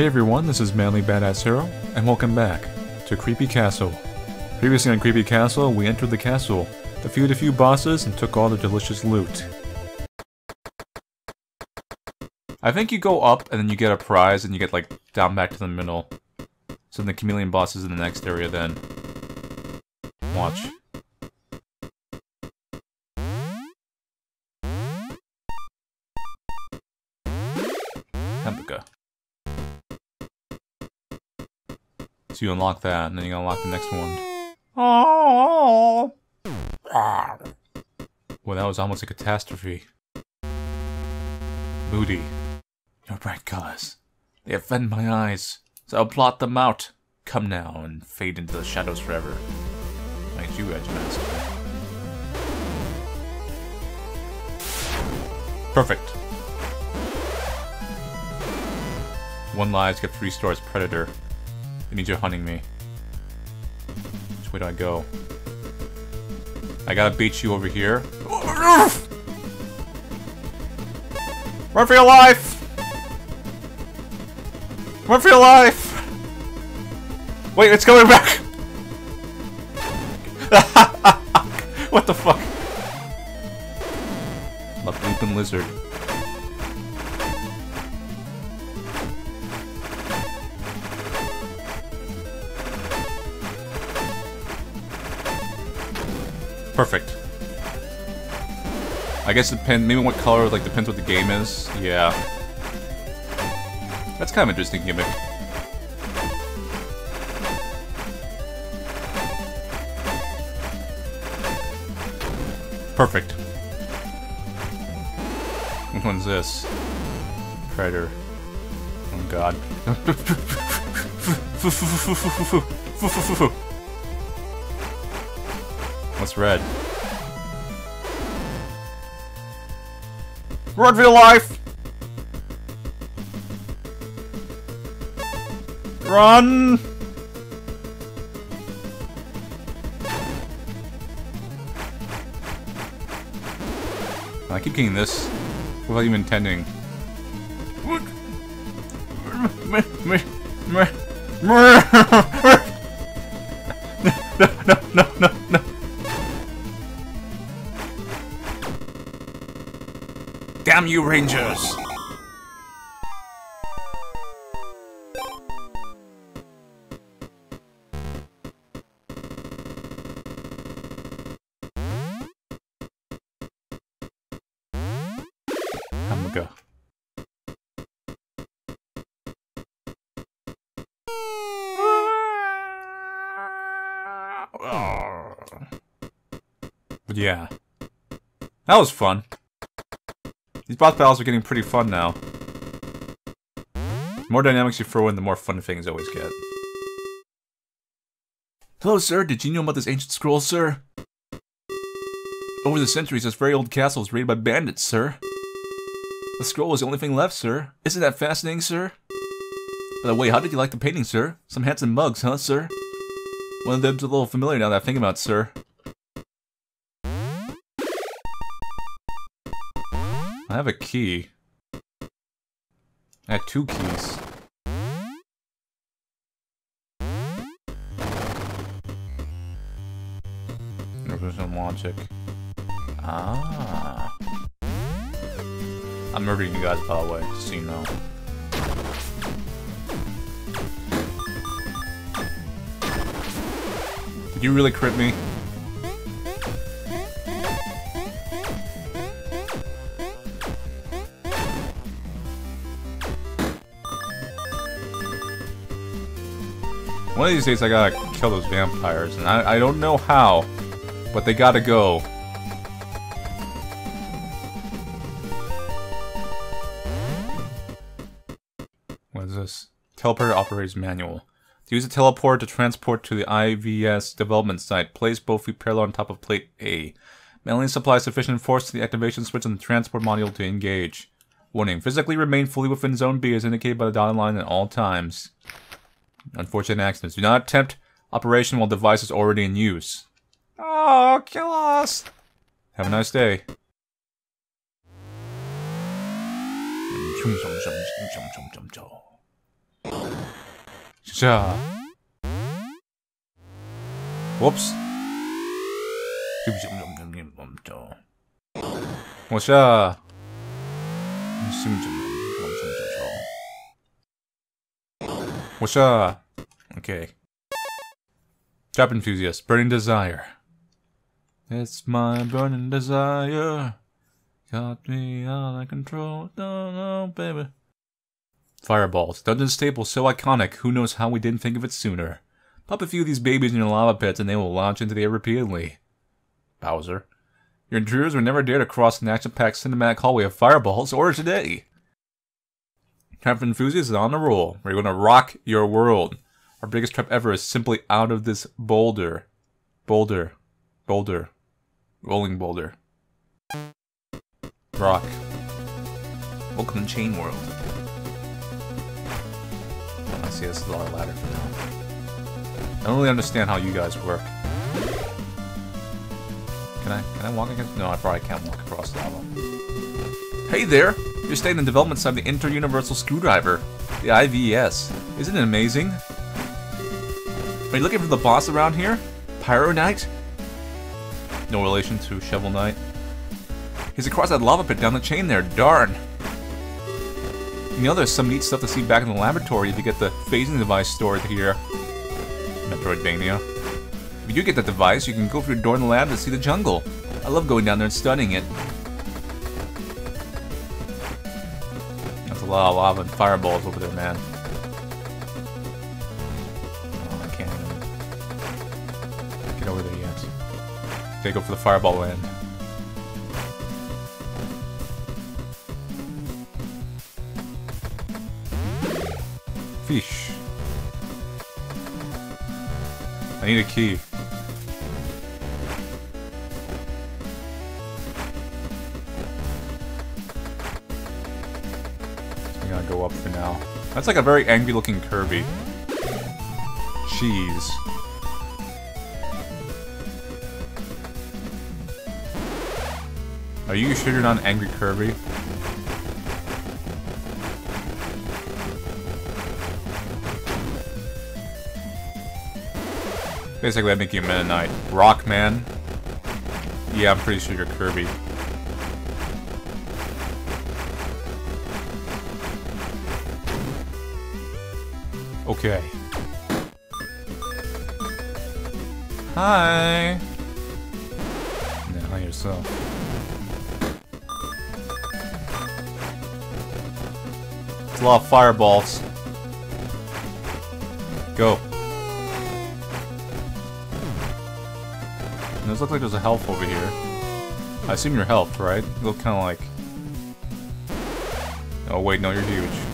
Hey everyone, this is Manly Badass Hero, and welcome back to Creepy Castle. Previously on Creepy Castle, we entered the castle, defeated a few bosses, and took all the delicious loot. I think you go up, and then you get a prize, and you get, like, down back to the middle. So the chameleon boss is in the next area then. Watch. So you unlock that, and then you unlock the next one. Oh. Well, that was almost a catastrophe. Moody. Your bright colors. They offend my eyes, so I'll blot them out. Come now and fade into the shadows forever. Like you, Edge Master. Perfect. One lives get three stars predator. It means you're hunting me. Which way do I go? I gotta beat you over here. Run for your life! Run for your life! Wait, it's coming back! what the fuck? Love Leaping Lizard. Perfect. I guess depends, maybe what color, like, depends what the game is. Yeah. That's kind of interesting gimmick. Perfect. Which one's this? Predator. Oh god. What's red? Run for your life! Run! I keep getting this without even intending. But yeah. That was fun. These boss battles are getting pretty fun now. The more dynamics you throw in, the more fun things always get. Hello, sir. Did you know about this ancient scroll, sir? Over the centuries, this very old castle was raided by bandits, sir. The scroll was the only thing left, sir. Isn't that fascinating, sir? By the way, how did you like the painting, sir? Some handsome mugs, huh, sir? One of them's a little familiar now that I think about sir. A key. I have two keys. Some logic. Ah. I'm murdering you guys, by the way, just so you know. Did you really crit me? One of these days I gotta kill those vampires, and I, I don't know how, but they gotta go. What is this? Teleporter operator's manual. To use a teleport to transport to the IVS development site, place both feet parallel on top of plate A. Mainly supply sufficient force to the activation switch on the transport module to engage. Warning, physically remain fully within zone B as indicated by the dotted line at all times. Unfortunate accidents. Do not attempt operation while device is already in use. Oh, kill us! Have a nice day. Whoops. What's up? What's up? Okay. Trap enthusiast, burning desire. It's my burning desire. Got me out of control. No, no, baby. Fireballs. Dungeon staple so iconic, who knows how we didn't think of it sooner. Pop a few of these babies in your lava pits and they will launch into the air repeatedly. Bowser. Your intruders would never dare to cross an action-packed cinematic hallway of fireballs, or today. Trap Enthusiast is on the roll. We're going to rock your world. Our biggest trap ever is simply out of this boulder. Boulder. Boulder. Rolling boulder. Rock. Welcome to Chain World. I see this is our ladder for now. I don't really understand how you guys work. Can I can I walk against no I probably can't walk across lava. Hey there! You're staying in the development side of the Inter-Universal Screwdriver, the IVS. Isn't it amazing? Are you looking for the boss around here? Pyro Knight? No relation to Shovel Knight. He's across that lava pit down the chain there, darn. You know there's some neat stuff to see back in the laboratory if you get the phasing device stored here. Metroidvania. If you do get that device, you can go through a door in the lab to see the jungle. I love going down there and studying it. Lot of lava and fireballs over there, man. Oh, I can't even get over there yet. Gotta go for the fireball land. Fish. I need a key. That's like a very angry looking Kirby. Cheese. Are you sure you're not an angry Kirby? Basically, I make you a Knight. Rockman. Yeah, I'm pretty sure you're Kirby. Okay. Hi. Yeah, hi yourself. It's a lot of fireballs. Go. This looks like there's a health over here. I assume you're health, right? You look kind of like... Oh wait, no, you're huge.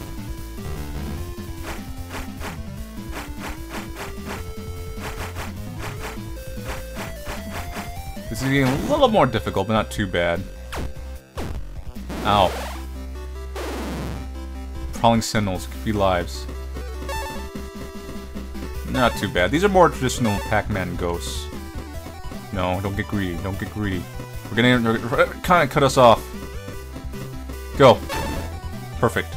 Is getting a little more difficult, but not too bad. Ow. Prowling Sentinels, could be lives. Not too bad. These are more traditional Pac-Man ghosts. No, don't get greedy. Don't get greedy. We're gonna kind of cut us off. Go. Perfect.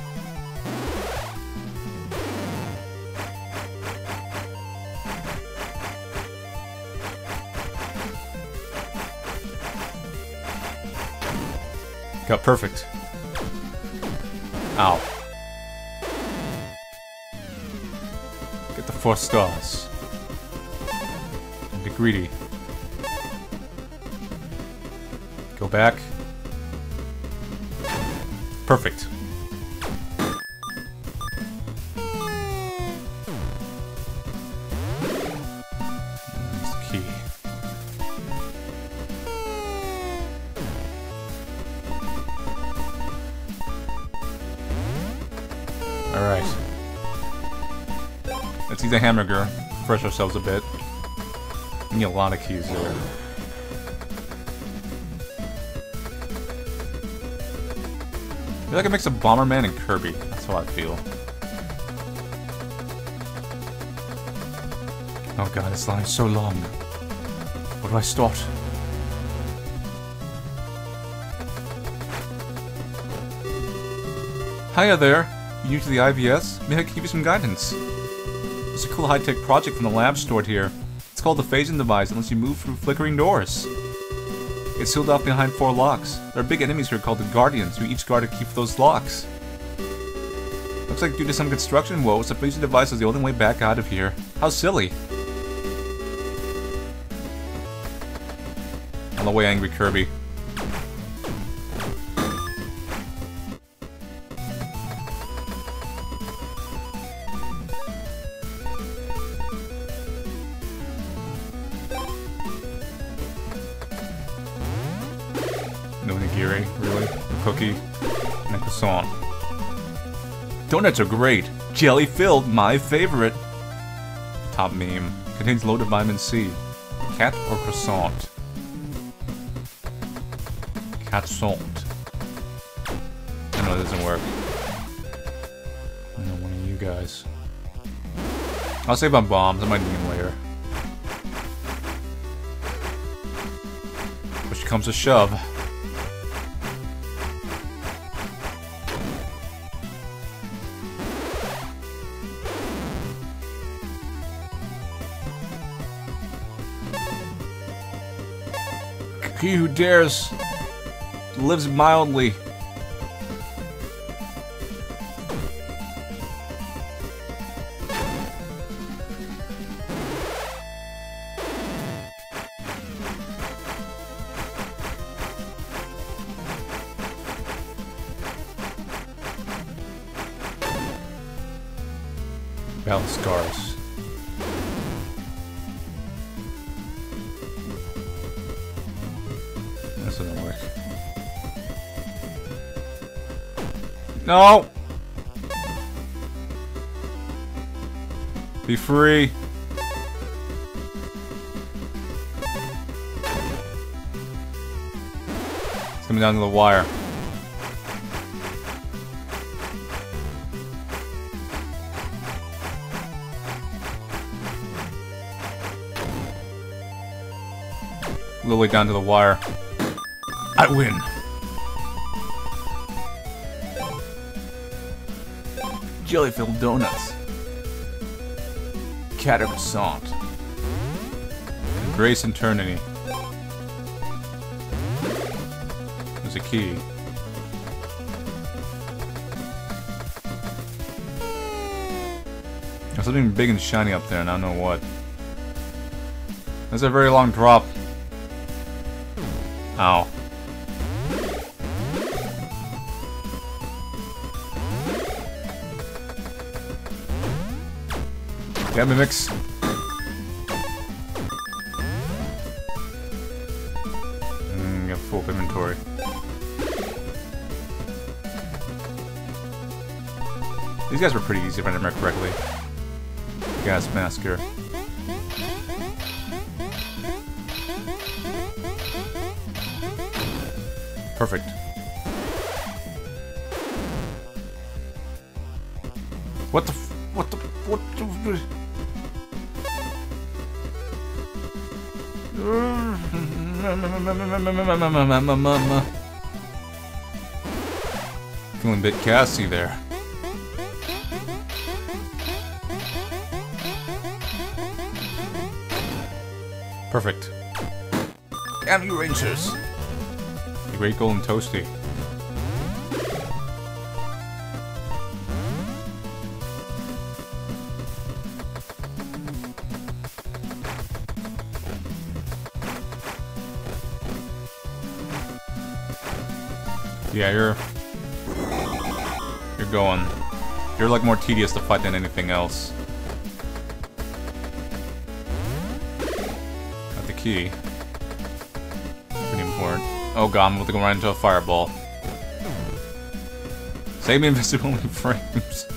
Perfect. Ow. Get the four stars. Don't get greedy. Go back. Perfect. Let's the hamburger. Refresh ourselves a bit. We need a lot of keys there. I feel like it makes a Bomberman and Kirby. That's how I feel. Oh god, this line is so long. Where do I start? Hiya there! You new to the IVS? May I give you some guidance? It's a cool high-tech project from the lab stored here. It's called the phasing device and lets you move through flickering doors. It's sealed off behind four locks. There are big enemies here called the Guardians, who each guard to keep those locks. Looks like due to some construction woes, the phasing device is the only way back out of here. How silly. On the way, Angry Kirby. No eh, really? A cookie and a croissant. Donuts are great. Jelly filled, my favorite. Top meme. Contains loaded vitamin C. Cat or croissant? Cat salt. I know it doesn't work. I know one of you guys. I'll save on bombs. I might need them later. Push comes a shove. He who dares lives mildly. Free. It's coming down to the wire. Lily down to the wire. I win. Jelly-filled donuts. Cat. Grace Eternity. There's a key. There's something big and shiny up there, and I don't know what. That's a very long drop. Ow. Yeah, mimics. Mm, full inventory. These guys were pretty easy if I remember correctly. Gas masker. Perfect. What the Feeling a bit gassy there. Perfect. Damn you rangers! The Great Golden Toasty. Yeah, you're... You're going. You're like more tedious to fight than anything else. Got the key. Pretty important. Oh god, I'm about to go right into a fireball. Save me invisibility frames.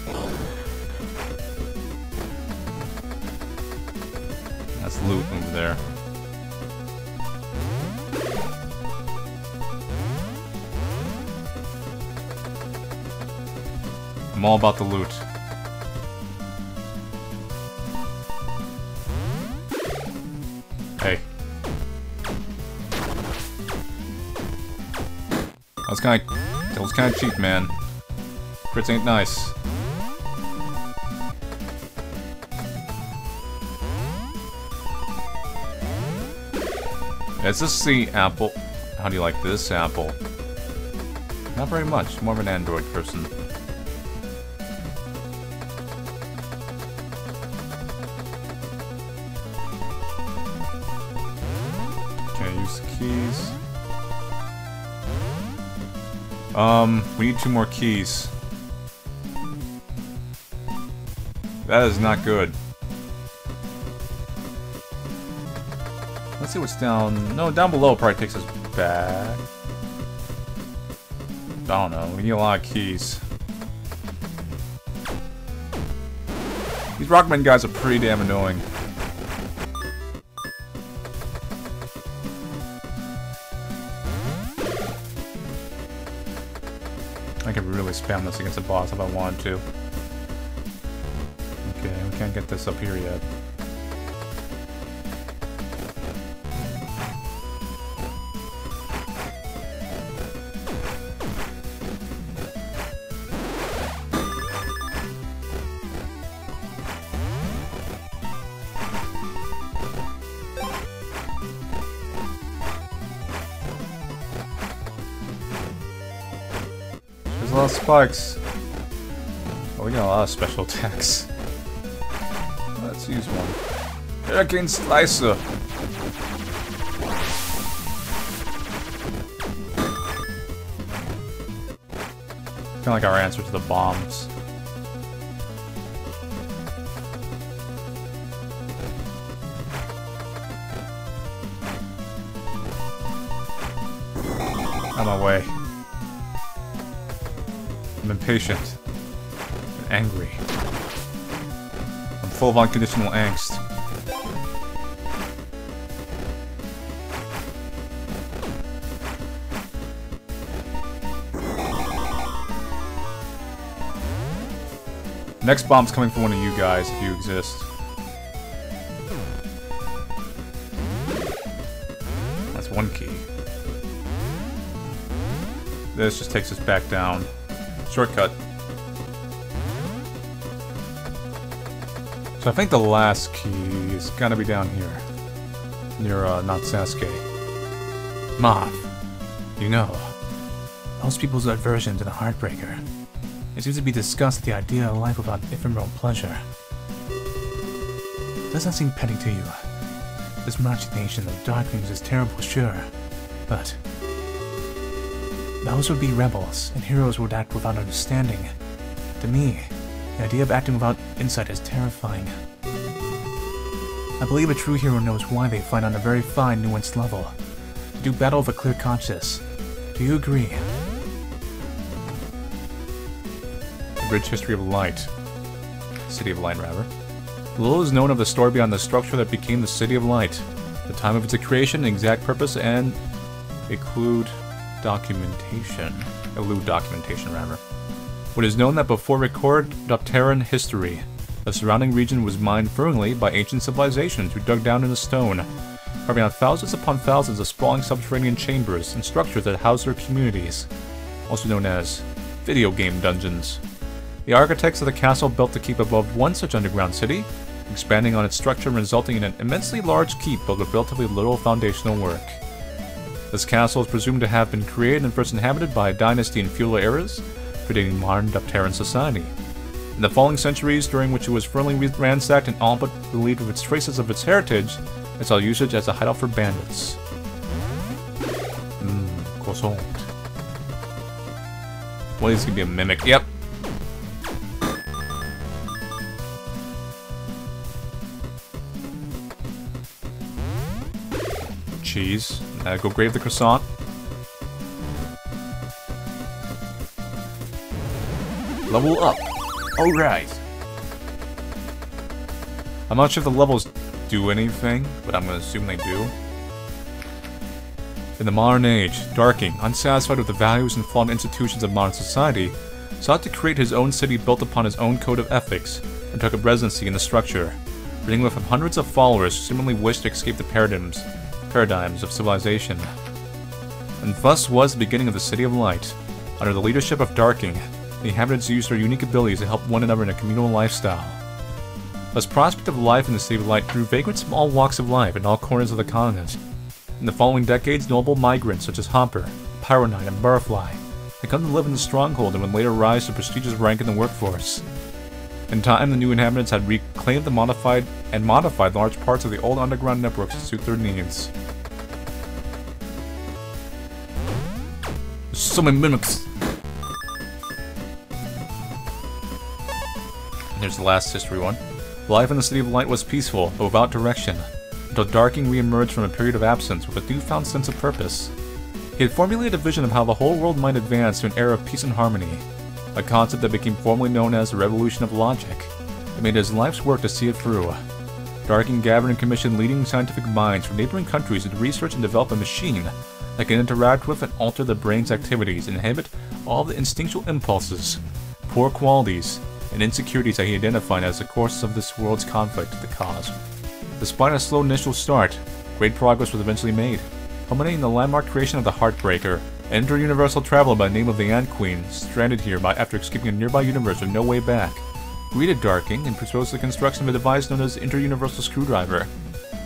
all about the loot. Hey. That's kinda... That was kinda cheap, man. Crits ain't nice. Is this the apple? How do you like this apple? Not very much, more of an android person. Um, we need two more keys. That is not good. Let's see what's down... No, down below probably takes us back. I don't know. We need a lot of keys. These Rockman guys are pretty damn annoying. Spam this against a boss if I wanted to. Okay, we can't get this up here yet. Of. Oh, we got a lot of special attacks. Let's use one. Hurricane Slicer! Kinda like our answer to the bombs. On my way. I'm impatient. I'm angry. I'm full of unconditional angst. Next bomb's coming from one of you guys, if you exist. That's one key. This just takes us back down. Shortcut. So I think the last key is gonna be down here. Near, uh, not Sasuke. Moth. You know, most people's aversion to the Heartbreaker. It seems to be discussed the idea of life without ephemeral pleasure. Does that seem petty to you? This machination of darklings is terrible, sure, but those would be rebels, and heroes would act without understanding. To me, the idea of acting without insight is terrifying. I believe a true hero knows why they fight on a very fine, nuanced level. To do battle with a clear conscience. Do you agree? The Bridge History of Light. City of Light, rather. Little is known of the story beyond the structure that became the City of Light, the time of its creation, exact purpose, and include documentation. Elude documentation, rather. What is known that before recorded Dopteran history, the surrounding region was mined firmly by ancient civilizations who dug down in the stone, carving out thousands upon thousands of sprawling subterranean chambers and structures that house their communities, also known as video game dungeons. The architects of the castle built the keep above one such underground city, expanding on its structure and resulting in an immensely large keep built with relatively little foundational work. This castle is presumed to have been created and first inhabited by a dynasty in feudal eras, predating modern Dopteran society. In the following centuries, during which it was firmly ransacked and all but relieved of its traces of its heritage, it saw usage as a hideout for bandits. Mmm, croissant. Well, this could be a mimic. Yep. Cheese. Uh, go grave the croissant. Level up. Alright. I'm not sure if the levels do anything, but I'm gonna assume they do. In the modern age, Darking, unsatisfied with the values and flawed institutions of modern society, sought to create his own city built upon his own code of ethics, and took up residency in the structure, bringing with him hundreds of followers who seemingly wished to escape the paradigms, paradigms of civilization. And thus was the beginning of the City of Light. Under the leadership of Darking, the inhabitants used their unique abilities to help one another in a communal lifestyle. Thus, prospect of life in the City of Light drew vagrants from all walks of life in all corners of the continent. In the following decades, noble migrants such as Hopper, Pyro Knight, and Butterfly had come to live in the stronghold and would later rise to prestigious rank in the workforce. In time, the new inhabitants had reclaimed the modified and modified large parts of the old underground networks to suit their needs. There's so many mimics. Here's the last history one. Life in the City of Light was peaceful, but without direction, until Darking re-emerged from a period of absence with a newfound sense of purpose. He had formulated a vision of how the whole world might advance to an era of peace and harmony, a concept that became formally known as the Revolution of Logic. It made his life's work to see it through. Darking gathered and commissioned leading scientific minds from neighboring countries to research and develop a machine that can interact with and alter the brain's activities and inhibit all the instinctual impulses, poor qualities, and insecurities that he identified as the causes of this world's conflict the cause. Despite a slow initial start, great progress was eventually made, culminating in the landmark creation of the Heartbreaker, an interuniversal traveler by name of the Ant Queen, stranded here by after escaping a nearby universe with no way back. Greeted Darking and proposed the construction of a device known as Interuniversal Screwdriver,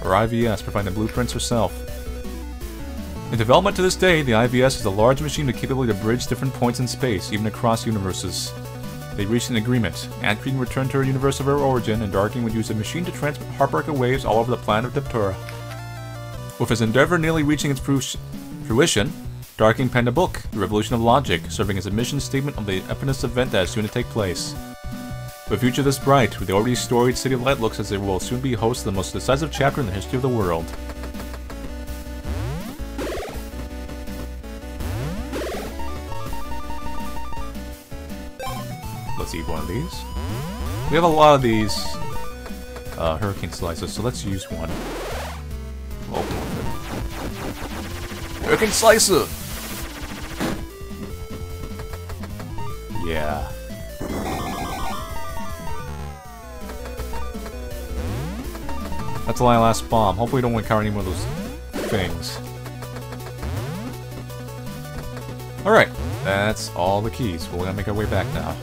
or IVS, providing the blueprints herself. In development to this day, the IVS is a large machine with capability to bridge different points in space, even across universes. They reached an agreement. Ant Queen returned to her universe of her origin, and Darking would use the machine to transmit Heartbreaker waves all over the planet of Deptura. With his endeavor nearly reaching its fruition, Darking penned a book, The Revolution of Logic, serving as a mission statement of the eponymous event that is soon to take place. The future this bright, with the already storied City of Light looks as it will soon be host of the most decisive chapter in the history of the world. Let's eat one of these. We have a lot of these uh, hurricane slices, so let's use one. Open it. Hurricane slicer! Yeah. That's my last bomb. Hopefully we don't encounter any more of those things. Alright, that's all the keys. We're gonna make our way back now.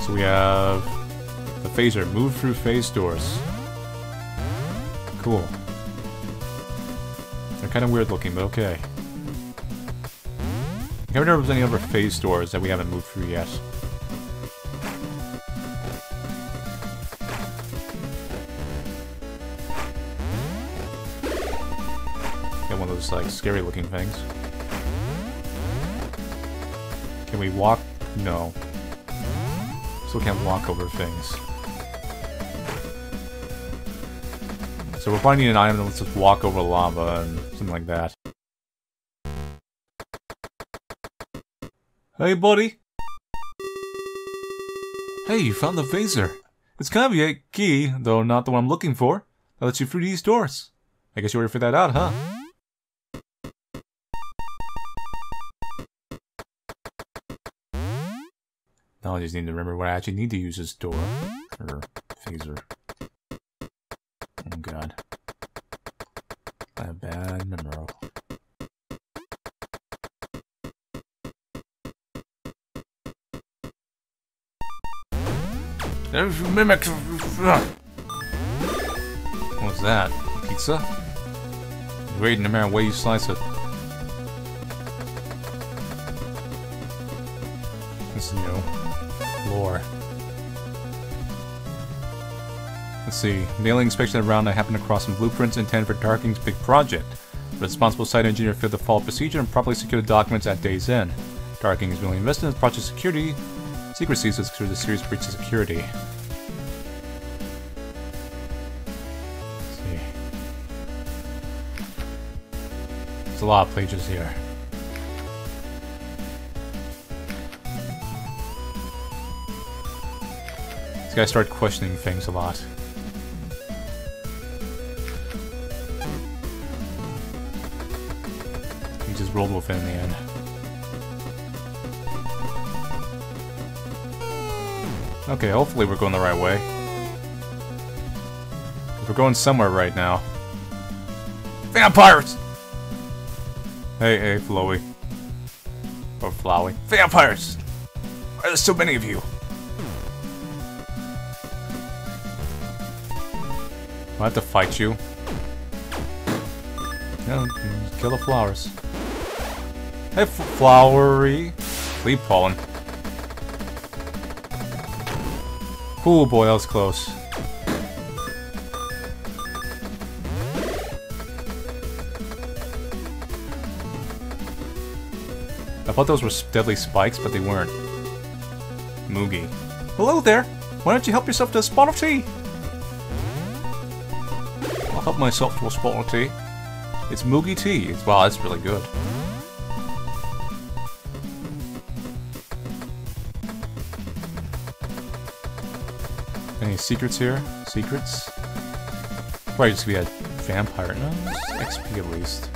So we have the phaser. Move through phase doors. Cool. Kind of weird looking, but okay. I can't remember if there's any other phase doors that we haven't moved through yet. Got one of those, like, scary looking things. Can we walk? No. Still can't walk over things. So we're finding an item that lets us walk over lava and something like that. Hey, buddy! Hey, you found the phaser. It's kind of a key, though not the one I'm looking for. That lets you through these doors. I guess you already figured that out, huh? Now I just need to remember what I actually need to use this door. Or phaser. There's mimics. Uh. What was that? Pizza? Great no matter where you slice it. This new lore. Let's see. Nailing inspection around, I happened across some blueprints intended for Darking's big project. The responsible site engineer failed the follow procedure and properly secured the documents at day's end. Darking is willing invested in the project's security secrecy to secure the serious breach of security. There's a lot of pages here. These guys start questioning things a lot. He just rolled with it in the end. Okay, hopefully we're going the right way. We're going somewhere right now. Vampires! Hey, hey, Flowey. Or Flowey. Vampires! Why are there so many of you? I have to fight you. No, kill the flowers. Hey, flowery. Leaf pollen. Oh boy, that was close. I thought those were deadly spikes, but they weren't. Moogie. Hello there! Why don't you help yourself to a spot of tea? I'll help myself to a spot of tea. It's Moogie tea. It's, wow, that's really good. Secrets here? Secrets? Right, just be a vampire. No, XP at least.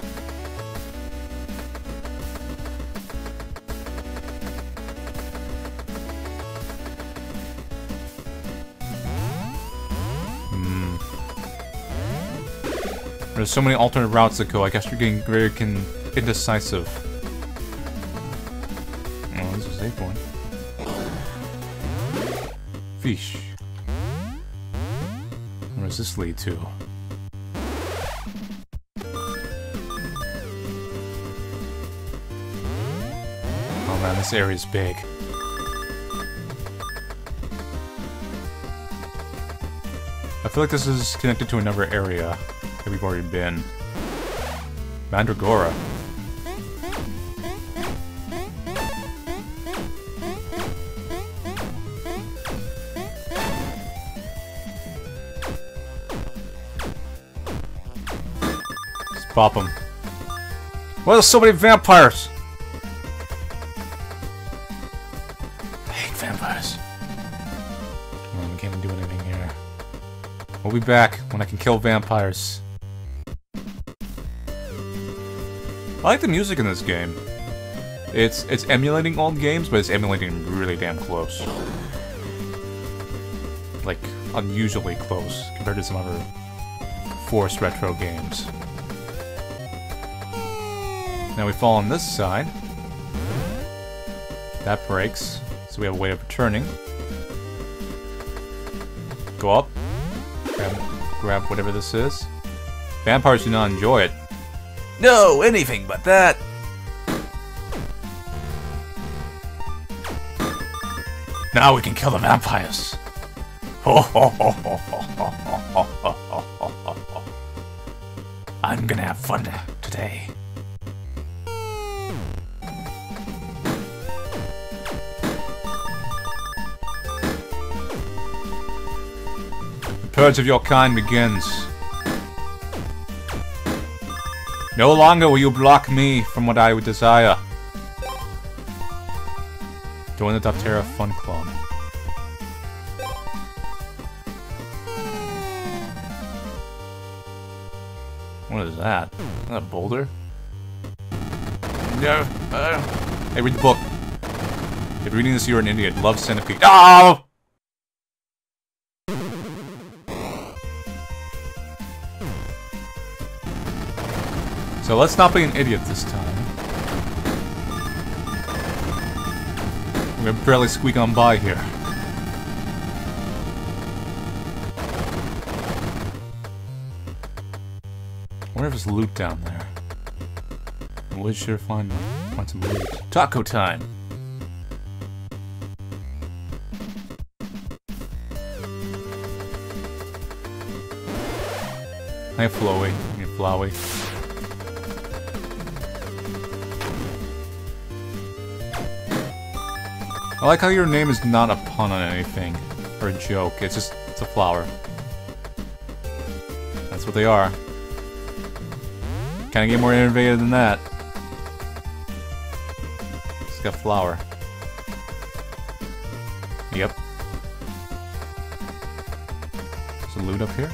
Hmm. There's so many alternate routes to go, I guess you're getting very indecisive. Where does this lead to? Oh man, this area is big. I feel like this is connected to another area that we've already been. Mandragora. Pop them. Why are there so many vampires? I hate vampires. We can't do anything here. We'll be back when I can kill vampires. I like the music in this game. It's it's emulating old games, but it's emulating really damn close. Like, unusually close compared to some other Force Retro games. Now we fall on this side. That breaks, so we have a way of returning. Go up. Grab, grab whatever this is. Vampires do not enjoy it. No, anything but that. Now we can kill the vampires. I'm gonna have fun today. Purge of your kind begins. No longer will you block me from what I would desire. Join the Doptera Fun Club. What is that? Is that a boulder? No. Uh, hey, read the book. If reading this, you're an idiot. Love centipede. Oh! So let's not be an idiot this time. We're gonna barely squeak on by here. I wonder if there's loot down there. We sure find, find some loot. Taco time! Hi, Flowey. Hey, Flowey. I like how your name is not a pun on anything, or a joke, it's just, it's a flower. That's what they are. Can't get more innovative than that. It's got flower. Yep. A loot up here?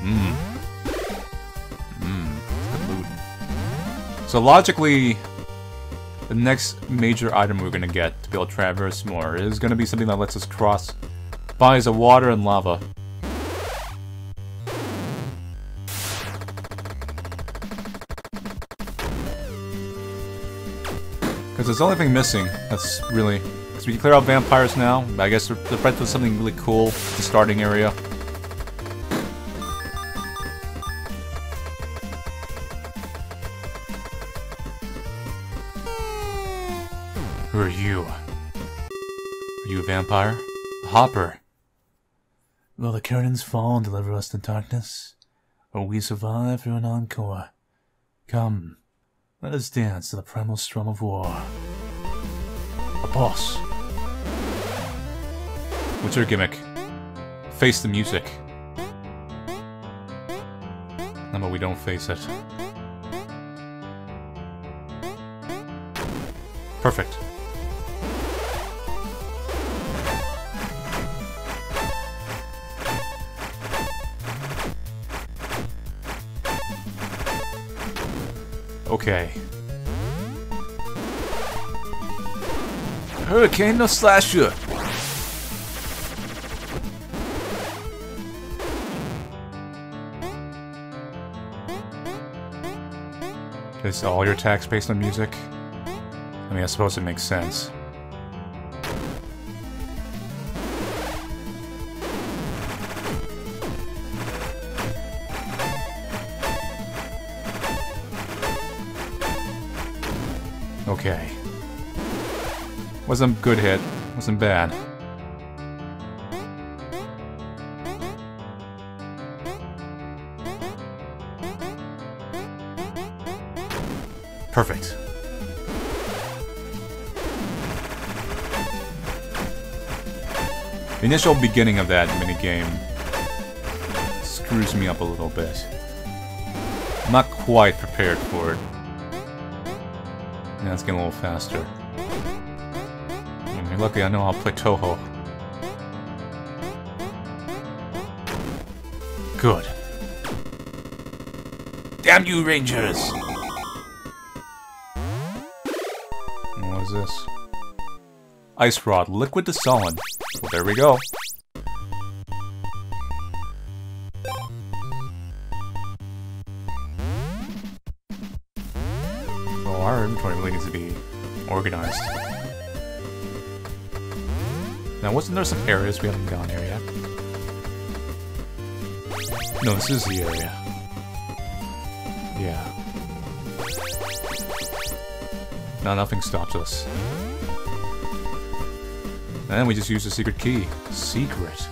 Mmm. Mmm. loot. So logically, the next major item we're gonna get to be able to traverse more is gonna be something that lets us cross bodies of water and lava. Because it's the only thing missing that's really... Because we can clear out vampires now, I guess the are with something really cool, the starting area. Who are you? Are you a vampire? A hopper? Will the curtains fall and deliver us to darkness? Or will we survive through an encore? Come, let us dance to the primal strum of war. A boss. What's your gimmick? Face the music. No, but we don't face it. Perfect. Okay. Hurricane no slasher! Is all your attacks based on music? I mean, I suppose it makes sense. Wasn't good hit. Wasn't bad. Perfect. The initial beginning of that minigame screws me up a little bit. I'm not quite prepared for it. Yeah, it's getting a little faster. Lucky I know how to play Touhou. Good. Damn you, Rangers! What is this? Ice Rod, liquid to solid. Well, there we go. Well, our inventory really needs to be organized. Now, wasn't there some areas we haven't gone here yet? No, this is the area. Yeah. Now nothing stops us. And we just use the secret key. Secret.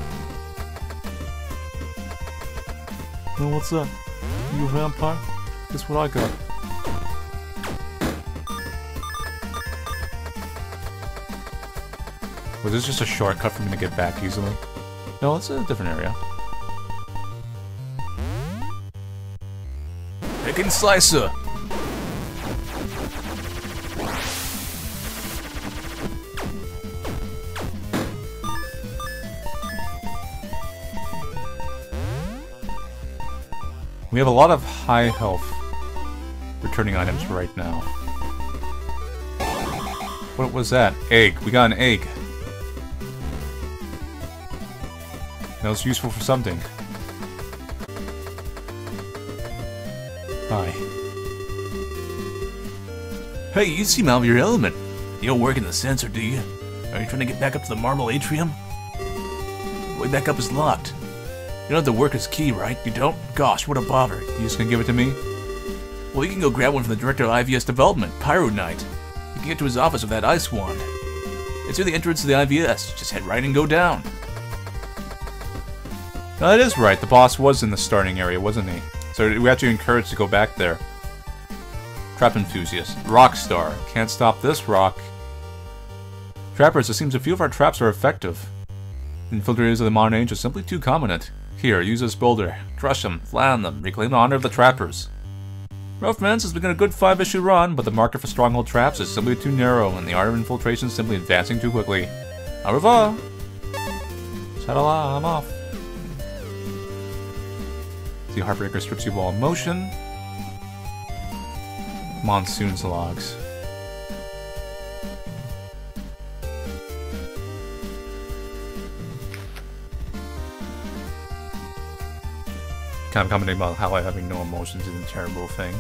Well, what's that? You vampire? Guess what I got? Was this just a shortcut for me to get back easily? No, it's a different area. Chicken slicer! We have a lot of high health returning items right now. What was that? Egg. We got an egg. That was useful for something. Hi. Hey, you seem out of your element. You don't work in the sensor, do you? Are you trying to get back up to the marble atrium? Way back up is locked. You don't have the worker's key, right? You don't? Gosh, what a bother. You just gonna give it to me? Well, you can go grab one from the director of IVS Development, Pyro Knight. You can get to his office with that ice wand. It's near the entrance to the IVS. Just head right and go down. That is right. The boss was in the starting area, wasn't he? So we have to encourage to go back there. Trap enthusiast. Rockstar. Can't stop this rock. Trappers, it seems a few of our traps are effective. Infiltrators of the modern age are simply too competent. Here, use this boulder. Crush them, flatten them, reclaim the honor of the trappers. Roughman's has begun a good five-issue run, but the market for stronghold traps is simply too narrow, and the art of infiltration is simply advancing too quickly. Au revoir! Shadala, I'm off. The Heartbreaker strips you of all emotion. Monsoon's logs. kind of commenting about how I having no emotions is a terrible thing.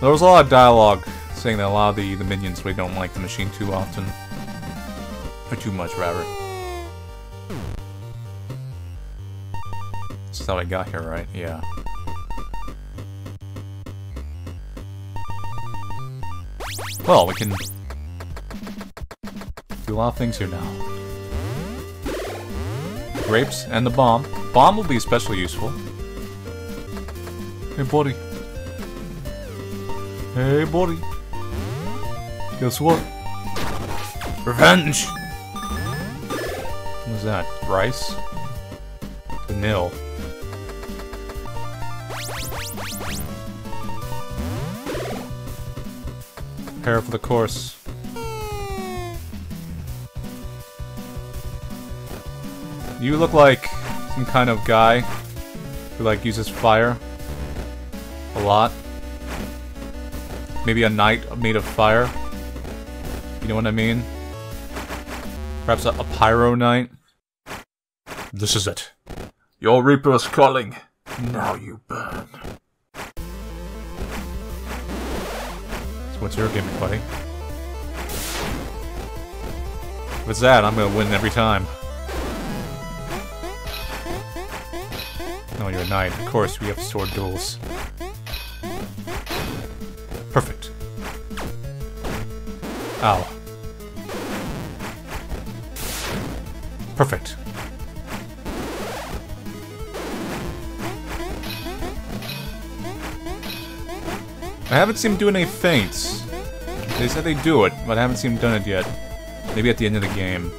There was a lot of dialogue saying that a lot of the, the minions really don't like the machine too often. Or too much, rather. This is how I got here, right? Yeah. Well, we can do a lot of things here now. Grapes and the bomb. Bomb will be especially useful. Hey, buddy. Hey, buddy. Guess what? Revenge! What was that? Rice? Vanille. Prepare for the course. You look like some kind of guy who like uses fire a lot. Maybe a knight made of fire. You know what I mean? Perhaps a, a pyro knight. This is it. Your Reaper is calling. Now you burn. So what's your gimmick, buddy? It's that, I'm gonna win every time. No, you're a knight. Of course, we have sword duels. Perfect. Ow. Perfect. I haven't seen him do any feints. They said they do it, but I haven't seen him done it yet. Maybe at the end of the game.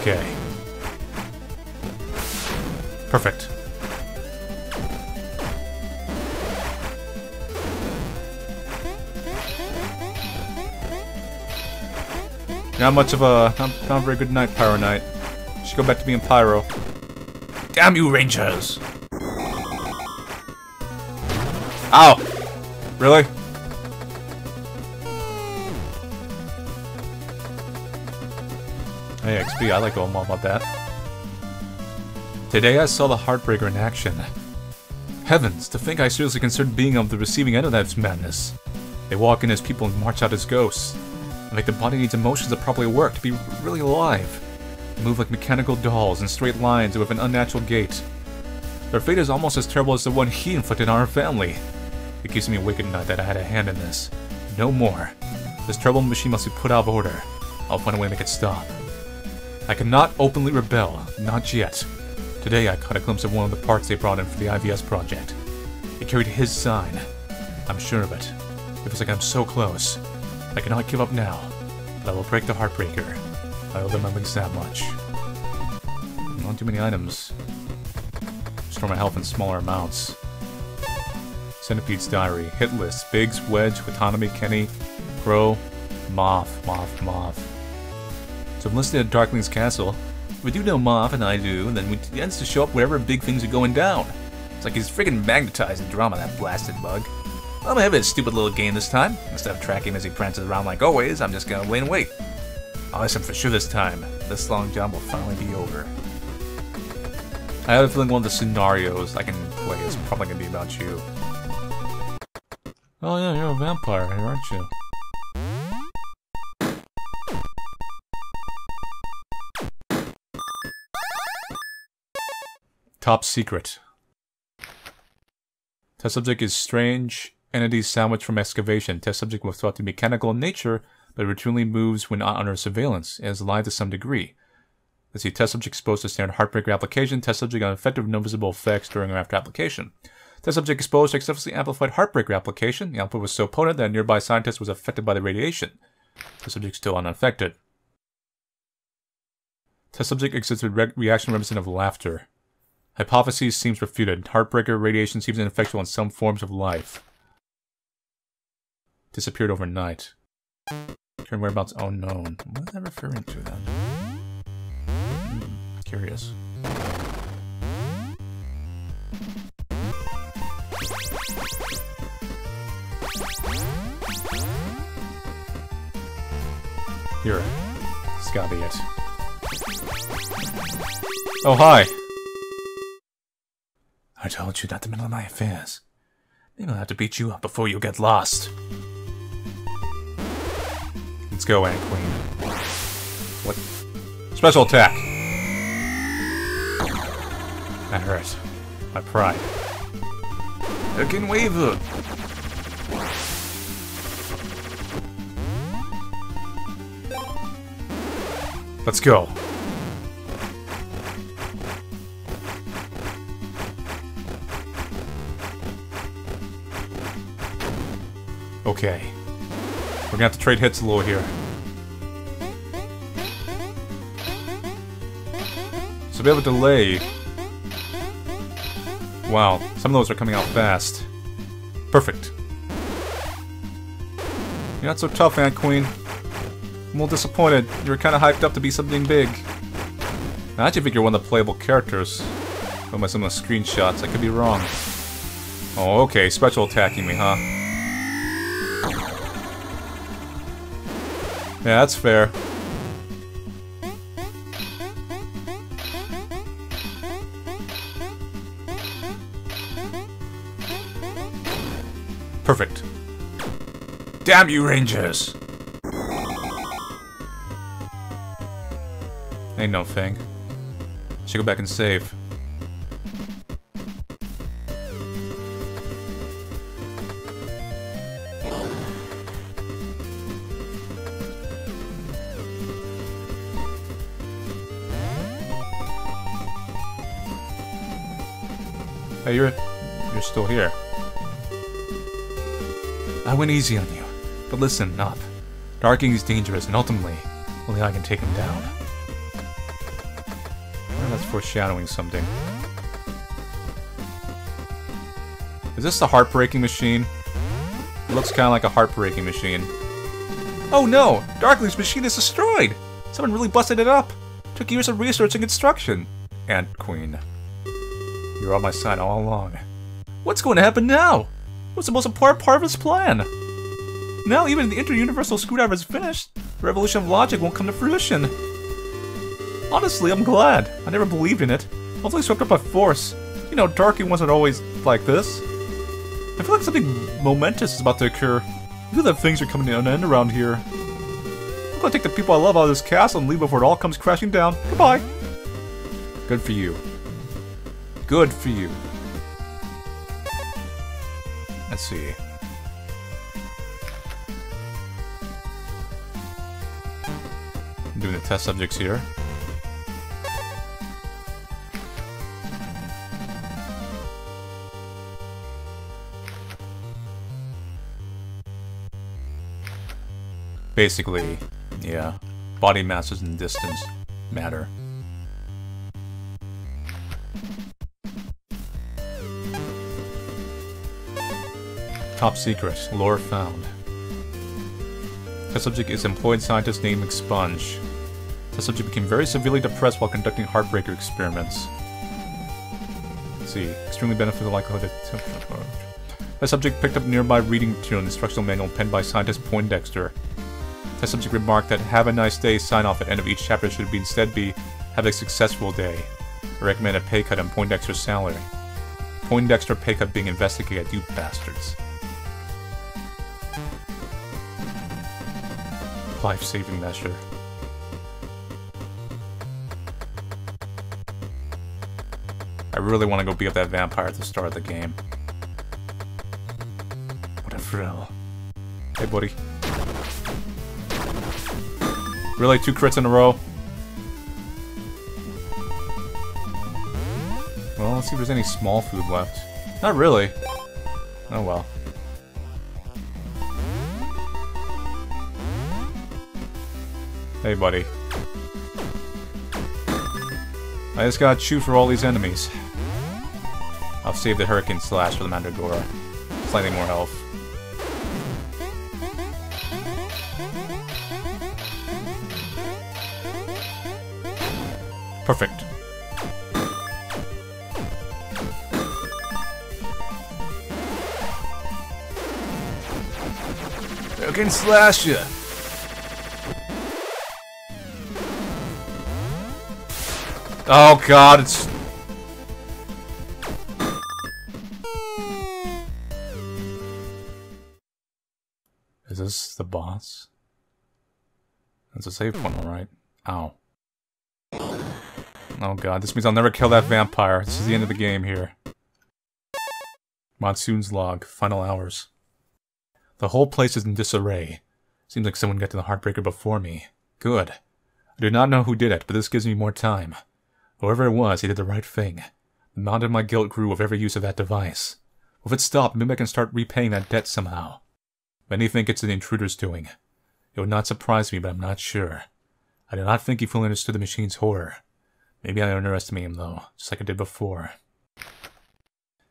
Okay. Perfect. Not much of a, not, not a very good night, Pyro Knight. Should go back to being Pyro. Damn you, Rangers! Ow! Really? Hey, XP, I like going all about that. Today I saw the Heartbreaker in action. Heavens, to think I seriously considered being on the receiving end of that madness. They walk in as people and march out as ghosts. Like the body needs emotions to properly work, to be really alive. Move like mechanical dolls in straight lines with an unnatural gait. Their fate is almost as terrible as the one he inflicted on our family. It keeps me awake at night that I had a hand in this. No more. This terrible machine must be put out of order. I'll find a way to make it stop. I cannot openly rebel, not yet. Today I caught a glimpse of one of the parts they brought in for the IVS project. It carried his sign. I'm sure of it. It feels like I'm so close. I cannot give up now, but I will break the Heartbreaker. I at least that much. Not too many items. Restore my health in smaller amounts. Centipede's Diary, Hit List, Biggs, Wedge, Watanabe, Kenny, Crow, Moth, Moth, Moth. So I'm listed at Darkling's castle. We do know Moth, and I do, then we tends to show up wherever big things are going down. It's like he's freaking magnetizing drama, that blasted bug. I'm gonna have a stupid little game this time. Instead of tracking as he prances around like always, I'm just gonna wait and wait. I'll listen for sure this time. This long job will finally be over. I have a feeling one of the scenarios I can play is probably gonna be about you. Oh yeah, you're a vampire here, aren't you? Top secret. Test subject is strange entity sandwich from excavation. Test subject was thought to be mechanical in nature, but routinely moves when not under surveillance and is alive to some degree. Let's see, test subject exposed to standard heartbreaker application. Test subject unaffected with no visible effects during or after application. Test subject exposed to excessively amplified heartbreaker application. The output was so potent that a nearby scientist was affected by the radiation. Test subject still unaffected. Test subject exhibited re reaction reminiscent of laughter. Hypothesis seems refuted. Heartbreaker radiation seems ineffectual in some forms of life. Disappeared overnight. Current whereabouts unknown. What is that referring to then? Hmm, curious. Here. This gotta be it. Oh, hi! I told you not to meddle in my affairs. Maybe I'll have to beat you up before you get lost. Let's go, Ant Queen. What? Special attack! That hurt. My pride. Again waver! Let's go. Okay. We're gonna have to trade hits a little here. So we have a delay. Wow, some of those are coming out fast. Perfect. You're not so tough, Ant Queen. I'm a little disappointed. You were kind of hyped up to be something big. I actually think you're one of the playable characters. From some of the screenshots, I could be wrong. Oh, okay, special attacking me, huh? Yeah, that's fair. Perfect. Damn you, Rangers! Ain't no thing. Should go back and save. Still here. I went easy on you, but listen up. Darkling is dangerous, and ultimately, only I can take him down. Well, that's foreshadowing something. Is this the heartbreaking machine? It looks kind of like a heartbreaking machine. Oh no! Darkling's machine is destroyed! Someone really busted it up! Took years of research and construction. Ant Queen. You're on my side all along. What's going to happen now? What's the most important part of his plan? Now even the inter-universal screwdriver is finished, the revolution of logic won't come to fruition. Honestly, I'm glad. I never believed in it. I swept up by force. You know, Darky wasn't always like this. I feel like something momentous is about to occur. I feel that things are coming to an end around here. I'm gonna take the people I love out of this castle and leave before it all comes crashing down. Goodbye. Good for you. Good for you. Let's see. Doing the test subjects here. Basically, yeah, body masses and distance matter. Top secret, lore found. The subject is employed scientist named Expunge. The subject became very severely depressed while conducting heartbreaker experiments. Let's see, extremely beneficial likelihood. Test subject picked up nearby reading material in instructional manual penned by scientist Poindexter. The subject remarked that have a nice day sign off at end of each chapter should be instead be have a successful day. I recommend a pay cut on Poindexter's salary. Poindexter pay cut being investigated, you bastards. Life-saving measure. I really want to go beat up that vampire at the start of the game. What a thrill. Hey, buddy. Really? Two crits in a row? Well, let's see if there's any small food left. Not really. Oh well. Hey, buddy. I just gotta shoot for all these enemies. I'll save the Hurricane Slash for the Mandragora. Slightly more health. Perfect. Hurricane Slash ya! Oh god, it's... Is this the boss? That's a safe one, alright. Ow. Oh god, this means I'll never kill that vampire. This is the end of the game here. Monsoon's log, final hours. The whole place is in disarray. Seems like someone got to the Heartbreaker before me. Good. I do not know who did it, but this gives me more time. Whoever it was, he did the right thing. The amount of my guilt grew with every use of that device. If it stopped, maybe I can start repaying that debt somehow. Many think it's the intruder's doing. It would not surprise me, but I'm not sure. I do not think he fully understood the machine's horror. Maybe I underestimate him, though, just like I did before.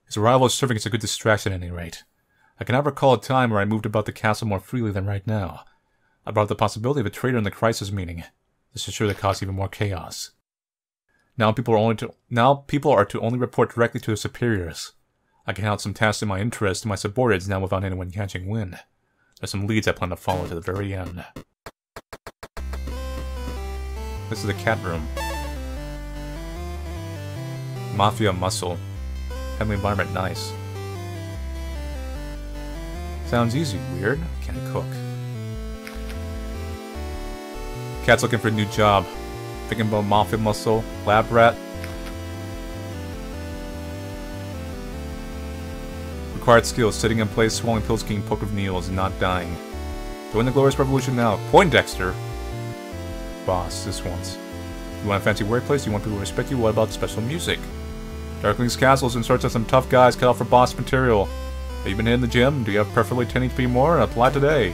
His arrival is serving as a good distraction at any rate. I cannot recall a time where I moved about the castle more freely than right now. I brought the possibility of a traitor in the crisis meeting. This is sure to cause even more chaos. Now people are only to, now people are to only report directly to their superiors. I can hand some tasks in my interest to my subordinates now without anyone catching wind. There's some leads I plan to follow to the very end. This is the cat room. Mafia muscle. Family environment nice. Sounds easy, weird. Can't cook. Cat's looking for a new job. Thinking about Mafia muscle, lab rat. Required skills, sitting in place, swallowing pills, getting poked with needles, and not dying. Join the glorious revolution now. Poindexter! Boss, this once. You want a fancy workplace? You want people to respect you? What about special music? Darkling's Castle's in search of some tough guys cut out for boss material. Have you been hitting the gym? Do you have preferably 10 HP more? Apply today.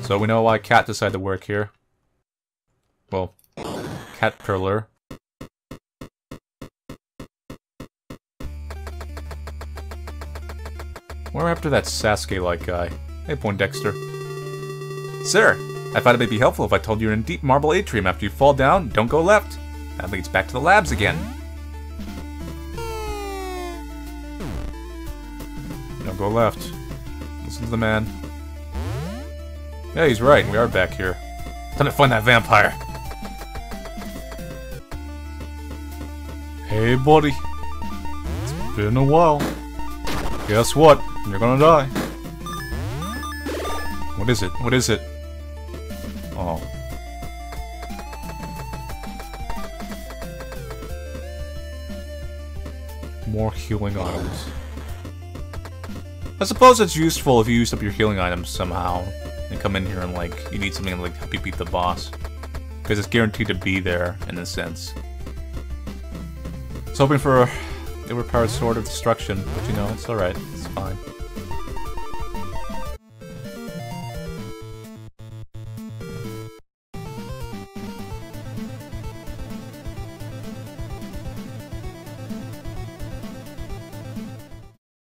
So we know why Cat decided to work here. Well, Cat Perler. We're after that Sasuke-like guy. Hey, Poindexter. Sir, I thought it may be helpful if I told you you're in deep marble atrium. After you fall down, don't go left. That leads back to the labs again. Don't go left. Listen to the man. Yeah, he's right. We are back here. Time to find that vampire. Hey, buddy. It's been a while. Guess what? You're gonna die. What is it? What is it? Oh. More healing items. I suppose it's useful if you use up your healing items somehow. And come in here and like, you need something to like help you beat the boss. Because it's guaranteed to be there, in a sense. I was hoping for a overpowered sword of destruction, but you know, it's alright. It's fine.